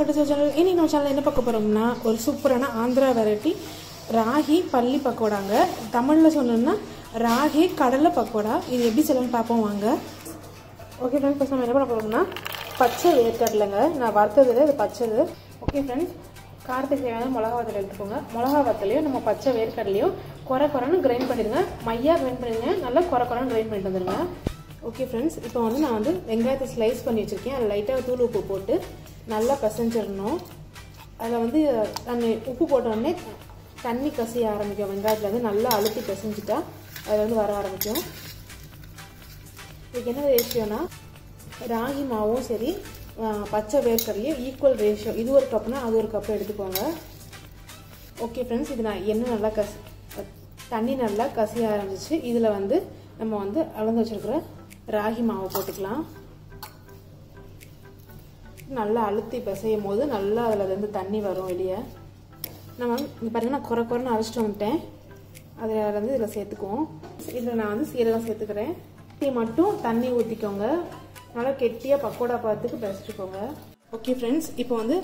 கட்டு channel இன்னைக்கு நம்ம channel என்ன பார்க்க போகிறோம்னா ஒரு சூப்பரான ஆந்திரா வெரைட்டி ராகி பள்ளி பக்கோடாங்க. தமிழில் சொல்லணும்னா ராகி கடலை பக்கோடா. இது எப்படி சொல்லணும்னு பார்ப்போம் வாங்க. ஓகே ஃப்ரெண்ட்ஸ் ஃபஸ்ட் நம்ம என்ன பண்ண போகிறோம்னா பச்சை வேர்க்கடலைங்க. நான் வறுத்ததில் இது பச்சைது. ஓகே ஃப்ரெண்ட்ஸ் காரத்துக்கு தேவையான மிளகா வத்தல் எடுத்துக்கோங்க. மிளகா வத்தலையும் நம்ம பச்சை வேர்க்கடலையும் குறை குறைன்னு கிரைண்ட் பண்ணிடுங்க. மையாக கிரைண்ட் பண்ணிடுங்க. நல்லா குறை குறைன்னு கிரைண்ட் பண்ணிட்டு வந்துடுங்க. ஓகே ஃப்ரெண்ட்ஸ் இப்போ வந்து நான் வந்து வெங்காயத்தை ஸ்லைஸ் பண்ணி வச்சுருக்கேன். அதில் லைட்டாக தூள் உப்பு போட்டு நல்லா பிசைஞ்சிடணும். அதில் வந்து நான் உப்பு போட்டோடனே தண்ணி கசிய ஆரம்பிக்கும். வெங்காயத்தில் வந்து நல்லா அழுத்தி பிசைஞ்சிட்டா அதில் வந்து வர ஆரம்பிக்கும். இதுக்கு என்ன ரேஷியோனா ராகி மாவும் சரி பச்சை வேர்க்கடலையும் ஈக்குவல் ரேஷியோ இது ஒரு கப்னா அது ஒரு கப் எடுத்துக்கோங்க. ஓகே ஃப்ரெண்ட்ஸ் இது நான் என்ன நல்லா கசி தண்ணி நல்லா கசிய ஆரம்பிச்சு இதில் வந்து நம்ம வந்து அளந்து வச்சுருக்கிற ராகி மாவை போட்டுக்கலாம். நல்லா அழுத்தி பிசையும் போது நல்லா அதில் வந்து தண்ணி வரும் வெளியே. நம்ம இங்கே பாருங்கள் நான் குறை குறைன்னு அரைச்சிட்டு வந்துட்டேன். அதில் வந்து இதில் சேர்த்துக்குவோம். இதில் நான் வந்து சீரகம் சேர்த்துக்கிறேன். டீ மட்டும் தண்ணி ஊற்றிக்கோங்க நல்லா கெட்டியாக பக்கோடா பார்த்துக்கு பிசைச்சுக்கோங்க ஓகே ஃப்ரெண்ட்ஸ் இப்போ வந்து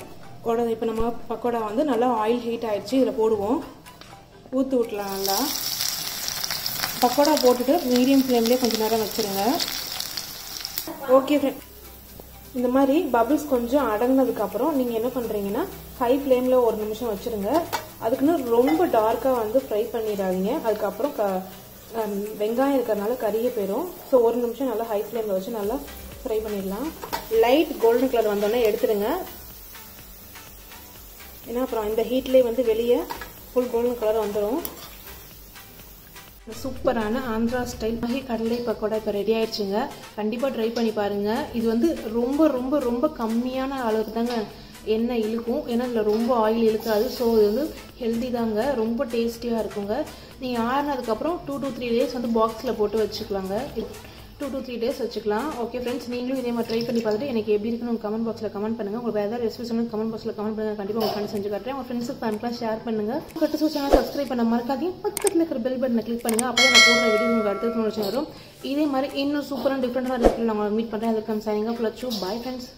உடனே இப்போ நம்ம பக்கோடா வந்து நல்லா ஆயில் ஹீட் ஆயிடுச்சு இதில் போடுவோம். ஊற்று விட்டலாம் நல்லா. பக்கோடா போட்டுட்டு மீடியம் ஃப்ளேம்லேயே கொஞ்சம் நேரம் வச்சுருங்க. ஓகே ஃப்ரெண்ட் இந்த மாதிரி பபிள்ஸ் கொஞ்சம் அடங்கினதுக்கப்புறம் நீங்கள் என்ன பண்ணுறீங்கன்னா ஹை ஃப்ளேமில் ஒரு நிமிஷம் வச்சுருங்க. அதுக்குன்னு ரொம்ப டார்க்காக வந்து ஃப்ரை பண்ணிடாதீங்க. அதுக்கப்புறம் க வெங்காயம் இருக்கிறதுனால கறியே போயிடும் ஸோ ஒரு நிமிஷம் நல்லா ஹை ஃப்ளேமில் வச்சு நல்லா ஃப்ரை பண்ணிடலாம். லைட் கோல்டன் கலர் வந்தோடனே எடுத்துடுங்க. ஏன்னா அப்புறம் இந்த ஹீட்லேயே வந்து வெளியே ஃபுல் கோல்டன் கலர் வந்துடும் சூப்பரான ஆந்திரா ஸ்டைல். மகி கடலை பக்கோடா இப்போ ரெடி ஆயிடுச்சுங்க. கண்டிப்பாக ட்ரை பண்ணி பாருங்கள் இது வந்து ரொம்ப ரொம்ப ரொம்ப கம்மியான அளவுக்கு தாங்க எண்ணெய் இழுக்கும். ஏன்னா இதில் ரொம்ப ஆயில் இழுக்காது. ஸோ இது வந்து ஹெல்தி தாங்க. ரொம்ப டேஸ்டியாக இருக்குங்க. நீங்கள் ஆறுனதுக்கப்புறம் டூ டூ த்ரீ டேஸ் வந்து பாக்ஸில் போட்டு வச்சுக்கலாங்க. டூ டூ த்ரீ டேஸ் வச்சுக்கலாம். ஓகே ஃப்ரெண்ட்ஸ் நீங்களும் இதே மாதிரி ட்ரை பண்ணி பார்த்துட்டு எனக்கு எப்படி இருக்குன்னு கமெண்ட் பாக்ஸில் கமெண்ட் பண்ணுங்கள் உங்களுக்கு வேறு ஏதாவது ரெசிபி சொன்னால் கமெண்ட் பாக்ஸில் கமெண்ட் பண்ணுங்கள் கண்டிப்பாக உங்கள் ஃப்ரெண்ட்ஸ் செஞ்சு காட்டுறேன். உங்கள் ஃப்ரெண்ட்ஸுக்கு ஃபேன்லாம் ஷேர் பண்ணுங்கள் கட்டு சூ சப்ஸ்கிரைப் பண்ண மறக்காதீங்க. பக்கத்தில் இருக்கிற பெல் பட்டனை கிளிக் பண்ணுங்கள் அப்போ நான் போடுற வீடியோ உங்களுக்கு அடுத்த நோட்டிஃபிகேஷன் வரும். இதே மாதிரி இன்னும் சூப்பராக டிஃப்ரெண்ட்டாக இருக்கிற நான் உங்களை மீட் பண்ணுறேன் அதுக்கு signing off Lakshu bye friends